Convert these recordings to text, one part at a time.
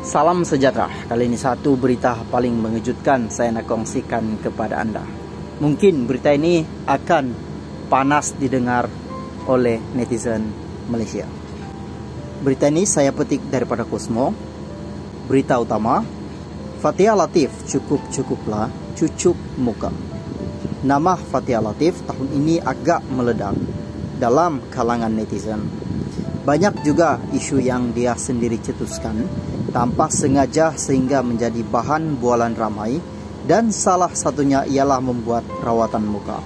Salam sejahtera. Kali ini satu berita paling mengejutkan saya nak kongsikan kepada anda. Mungkin berita ini akan panas didengar oleh netizen Malaysia. Berita ini saya petik daripada Kosmo. Berita utama, Fatia Latif cukup-cukuplah cucuk muka. Nama Fatia Latif tahun ini agak meledak dalam kalangan netizen. Banyak juga isu yang dia sendiri cetuskan tanpa sengaja sehingga menjadi bahan bualan ramai dan salah satunya ialah membuat rawatan muka.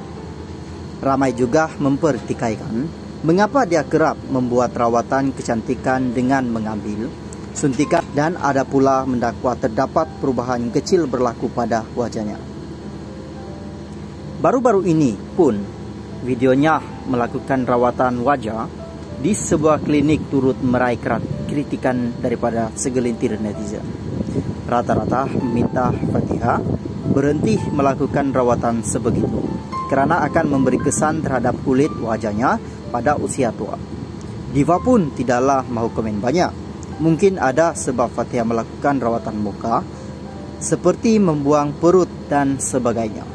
Ramai juga mempertikaikan mengapa dia kerap membuat rawatan kecantikan dengan mengambil suntikan dan ada pula mendakwa terdapat perubahan kecil berlaku pada wajahnya. Baru-baru ini pun videonya melakukan rawatan wajah di sebuah klinik turut meraih kritikan daripada segelintir netizen. Rata-rata meminta Fatihah berhenti melakukan rawatan sebegitu kerana akan memberi kesan terhadap kulit wajahnya pada usia tua. Diva pun tidaklah mahu komen banyak. Mungkin ada sebab Fatihah melakukan rawatan muka seperti membuang perut dan sebagainya.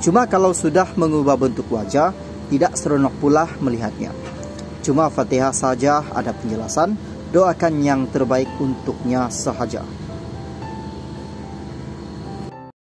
Cuma kalau sudah mengubah bentuk wajah, tidak seronok pula melihatnya. Cuma Fatihah saja ada penjelasan, doakan yang terbaik untuknya sahaja.